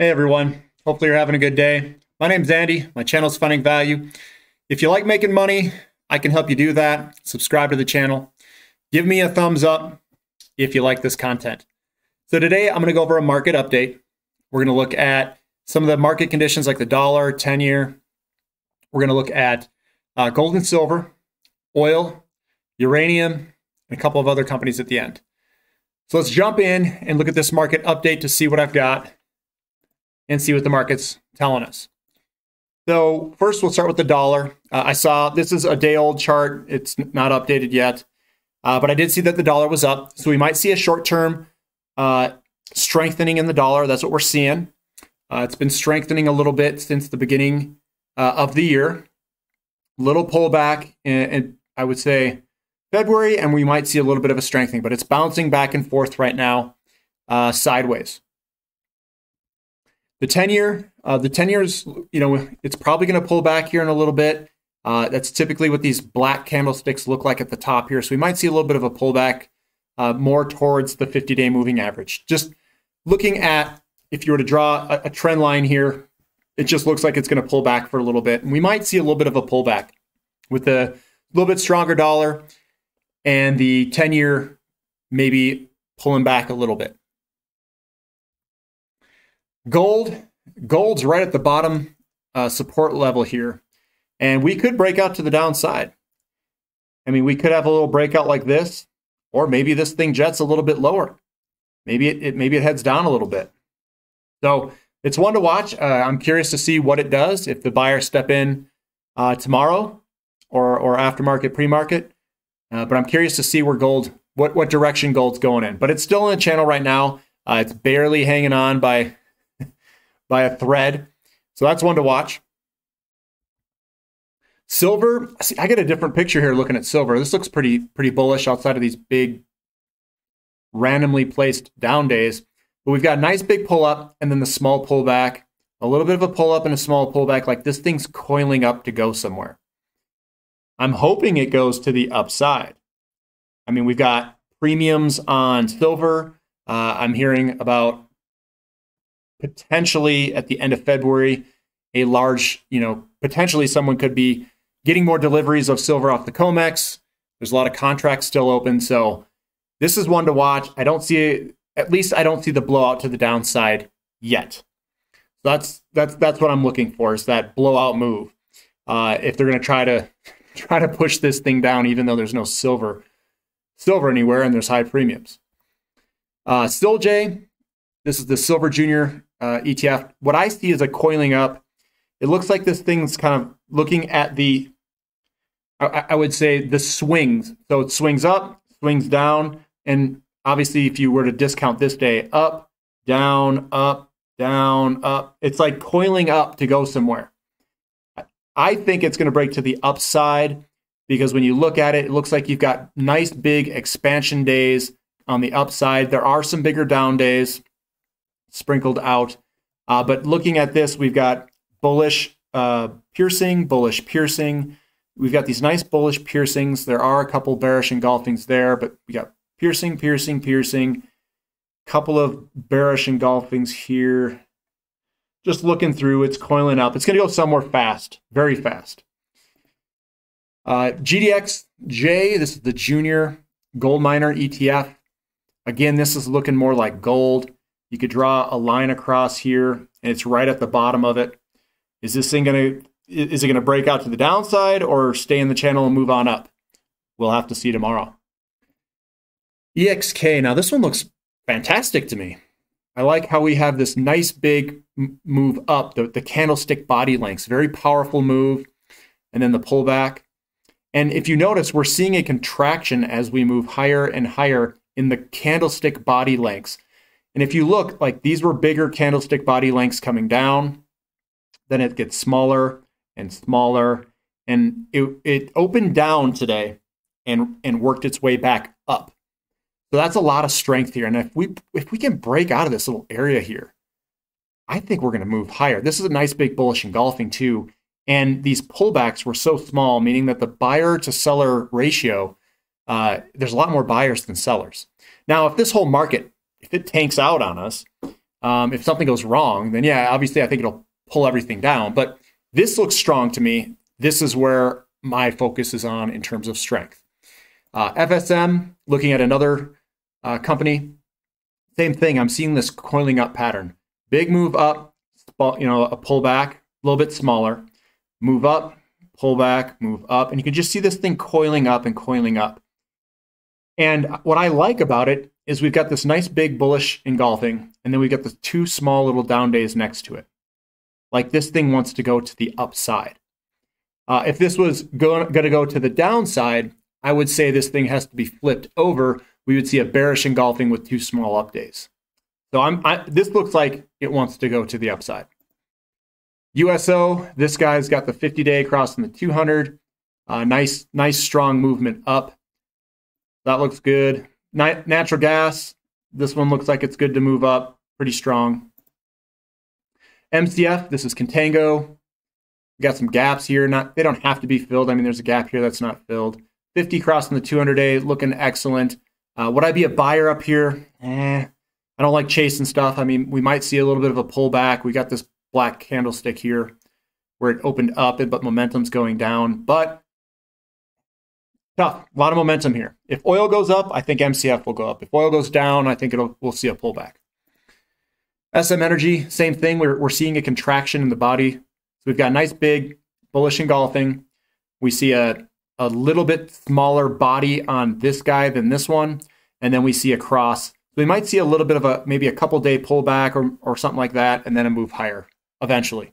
Hey everyone, hopefully you're having a good day. My name's Andy, my channel's Finding Value. If you like making money, I can help you do that. Subscribe to the channel. Give me a thumbs up if you like this content. So today I'm going to go over a market update. We're going to look at some of the market conditions like the dollar, 10 year. We're going to look at uh, gold and silver, oil, uranium, and a couple of other companies at the end. So let's jump in and look at this market update to see what I've got and see what the market's telling us. So first, we'll start with the dollar. Uh, I saw this is a day old chart. It's not updated yet, uh, but I did see that the dollar was up. So we might see a short term uh, strengthening in the dollar. That's what we're seeing. Uh, it's been strengthening a little bit since the beginning uh, of the year. Little pullback, and, I would say February, and we might see a little bit of a strengthening, but it's bouncing back and forth right now, uh, sideways. The 10 year, uh, the 10 years, you know, it's probably going to pull back here in a little bit. Uh, that's typically what these black candlesticks look like at the top here. So we might see a little bit of a pullback uh, more towards the 50 day moving average. Just looking at if you were to draw a, a trend line here, it just looks like it's going to pull back for a little bit. And we might see a little bit of a pullback with a little bit stronger dollar and the 10 year maybe pulling back a little bit. Gold, gold's right at the bottom uh, support level here, and we could break out to the downside. I mean, we could have a little breakout like this, or maybe this thing jets a little bit lower. Maybe it, it maybe it heads down a little bit. So it's one to watch. Uh, I'm curious to see what it does if the buyers step in uh, tomorrow or or aftermarket pre-market. Uh, but I'm curious to see where gold what what direction gold's going in. But it's still in the channel right now. Uh, it's barely hanging on by by a thread. So that's one to watch. Silver, see, I get a different picture here looking at silver. This looks pretty pretty bullish outside of these big randomly placed down days. But we've got a nice big pull up and then the small pullback, a little bit of a pull up and a small pullback. Like this thing's coiling up to go somewhere. I'm hoping it goes to the upside. I mean, we've got premiums on silver. Uh, I'm hearing about potentially at the end of February, a large, you know, potentially someone could be getting more deliveries of silver off the COMEX. There's a lot of contracts still open. So this is one to watch. I don't see, at least I don't see the blowout to the downside yet. So that's that's that's what I'm looking for is that blowout move. Uh, if they're going to try to try to push this thing down, even though there's no silver silver anywhere and there's high premiums. Uh, SILJ, this is the Silver Junior uh, ETF. What I see is a coiling up. It looks like this thing's kind of looking at the, I, I would say, the swings. So it swings up, swings down, and obviously, if you were to discount this day, up, down, up, down, up. It's like coiling up to go somewhere. I think it's going to break to the upside because when you look at it, it looks like you've got nice big expansion days on the upside. There are some bigger down days sprinkled out. Uh, but looking at this, we've got bullish uh, piercing, bullish piercing. We've got these nice bullish piercings. There are a couple bearish engulfings there, but we got piercing, piercing, piercing. Couple of bearish engulfings here. Just looking through, it's coiling up. It's going to go somewhere fast, very fast. Uh, GDXJ, this is the junior gold miner ETF. Again, this is looking more like gold. You could draw a line across here, and it's right at the bottom of it. Is this thing going to is it going to break out to the downside or stay in the channel and move on up? We'll have to see tomorrow. EXK. Now this one looks fantastic to me. I like how we have this nice big move up, the, the candlestick body lengths, very powerful move, and then the pullback. And if you notice, we're seeing a contraction as we move higher and higher in the candlestick body lengths. And if you look, like these were bigger candlestick body lengths coming down, then it gets smaller and smaller. And it, it opened down today and, and worked its way back up. So that's a lot of strength here. And if we if we can break out of this little area here, I think we're going to move higher. This is a nice big bullish engulfing too. And these pullbacks were so small, meaning that the buyer to seller ratio, uh, there's a lot more buyers than sellers. Now, if this whole market if it tanks out on us, Um, if something goes wrong, then yeah, obviously I think it'll pull everything down. But this looks strong to me. This is where my focus is on in terms of strength. Uh, FSM, looking at another uh, company, same thing. I'm seeing this coiling up pattern. Big move up, you know, a pullback, a little bit smaller. Move up, pull back, move up. And you can just see this thing coiling up and coiling up. And what I like about it is we've got this nice big bullish engulfing, and then we've got the two small little down days next to it. Like this thing wants to go to the upside. Uh, if this was going to go to the downside, I would say this thing has to be flipped over we would see a bearish engulfing with two small up days. So I'm I, this looks like it wants to go to the upside. USO, this guy's got the 50 day crossing the 200. Uh, nice, nice strong movement up. That looks good. natural gas, this one looks like it's good to move up, pretty strong. MCF, this is Contango. Got some gaps here. Not they don't have to be filled. I mean, there's a gap here that's not filled. 50 crossing the 200 day, looking excellent. Uh, would I be a buyer up here? Eh, I don't like chasing stuff. I mean, we might see a little bit of a pullback. We got this black candlestick here where it opened up, but momentum's going down. But tough, a lot of momentum here. If oil goes up, I think MCF will go up. If oil goes down, I think it'll we'll see a pullback. SM Energy, same thing. We're, we're seeing a contraction in the body. So we've got a nice big bullish engulfing. We see a a little bit smaller body on this guy than this one. And then we see a cross. We might see a little bit of a maybe a couple day pullback or, or something like that, and then a move higher eventually.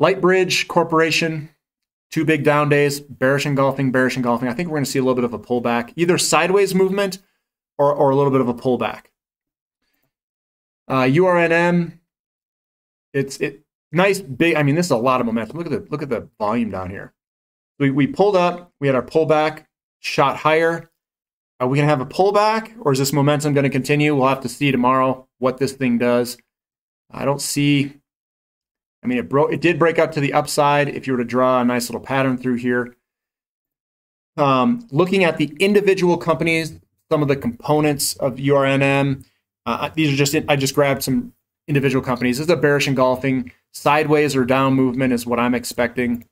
Lightbridge Corporation, two big down days, bearish engulfing, bearish engulfing. I think we're going to see a little bit of a pullback, either sideways movement or, or a little bit of a pullback. Uh, URNM, it's it nice big. I mean, this is a lot of momentum. Look at the look at the volume down here we, we pulled up, we had our pullback, shot higher. Are we going to have a pullback or is this momentum going to continue? We'll have to see tomorrow what this thing does. I don't see, I mean, it broke, it did break up to the upside if you were to draw a nice little pattern through here. Um, looking at the individual companies, some of the components of URNM, uh, these are just, I just grabbed some individual companies. This is a bearish engulfing. Sideways or down movement is what I'm expecting.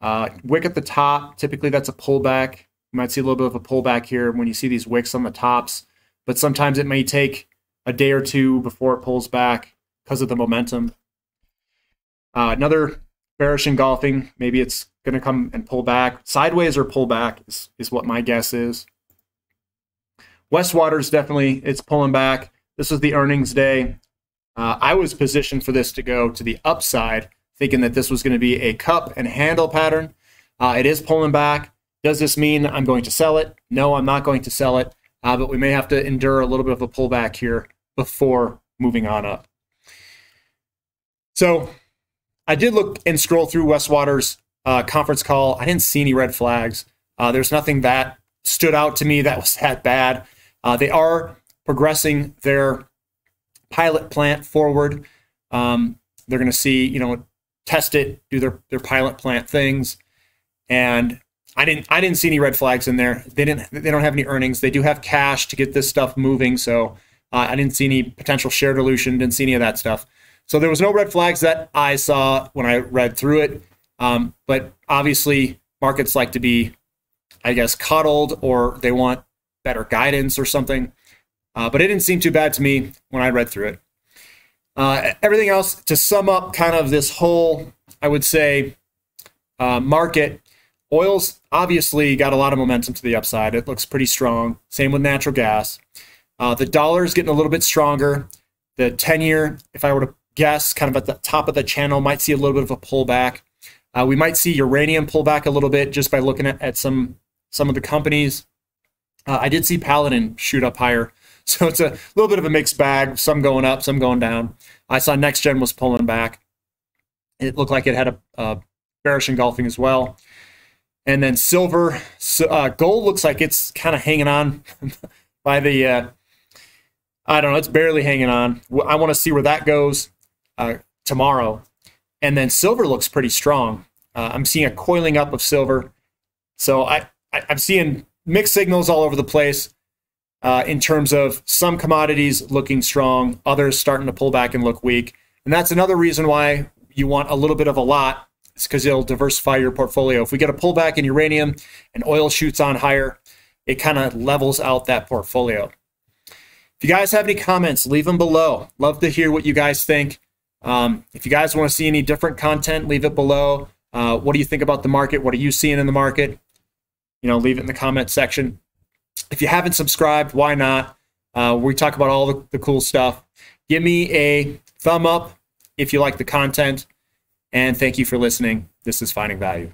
Uh, wick at the top, typically that's a pullback. You might see a little bit of a pullback here when you see these wicks on the tops, but sometimes it may take a day or two before it pulls back because of the momentum. Uh, another bearish engulfing, maybe it's going to come and pull back. Sideways or pull back is, is what my guess is. Westwater's definitely, it's pulling back. This was the earnings day. Uh, I was positioned for this to go to the upside thinking that this was going to be a cup and handle pattern. Uh, it is pulling back. Does this mean I'm going to sell it? No, I'm not going to sell it, uh, but we may have to endure a little bit of a pullback here before moving on up. So I did look and scroll through Westwater's uh, conference call. I didn't see any red flags. Uh, there's nothing that stood out to me that was that bad. Uh, they are progressing their pilot plant forward. Um, they're going to see, you know, test it, do their their pilot plant things, and I didn't I didn't see any red flags in there. They didn't they don't have any earnings. They do have cash to get this stuff moving, so uh, I didn't see any potential share dilution. Didn't see any of that stuff. So there was no red flags that I saw when I read through it. Um, but obviously, markets like to be, I guess, coddled or they want better guidance or something. Uh, but it didn't seem too bad to me when I read through it. Uh, everything else to sum up kind of this whole, I would say, uh, market. Oil's obviously got a lot of momentum to the upside. It looks pretty strong. Same with natural gas. Uh, the dollar is getting a little bit stronger. The 10 year, if I were to guess, kind of at the top of the channel, might see a little bit of a pullback. Uh, we might see uranium pull back a little bit just by looking at, at some some of the companies. Uh, I did see Paladin shoot up higher. So it's a little bit of a mixed bag, some going up, some going down. I saw NexGen was pulling back. It looked like it had a, a bearish engulfing as well. And then silver, uh, gold looks like it's kind of hanging on by the, uh, I don't know, it's barely hanging on. I want to see where that goes uh, tomorrow. And then silver looks pretty strong. Uh, I'm seeing a coiling up of silver. So I, I, I'm seeing mixed signals all over the place. uh, in terms of some commodities looking strong, others starting to pull back and look weak. And that's another reason why you want a little bit of a lot. It's because it'll diversify your portfolio. If we get a pullback in uranium and oil shoots on higher, it kind of levels out that portfolio. If you guys have any comments, leave them below. Love to hear what you guys think. Um, if you guys want to see any different content, leave it below. Uh, what do you think about the market? What are you seeing in the market? You know, leave it in the comment section. If you haven't subscribed, why not? Uh, we talk about all the, the cool stuff. Give me a thumb up if you like the content. And thank you for listening. This is Finding Value.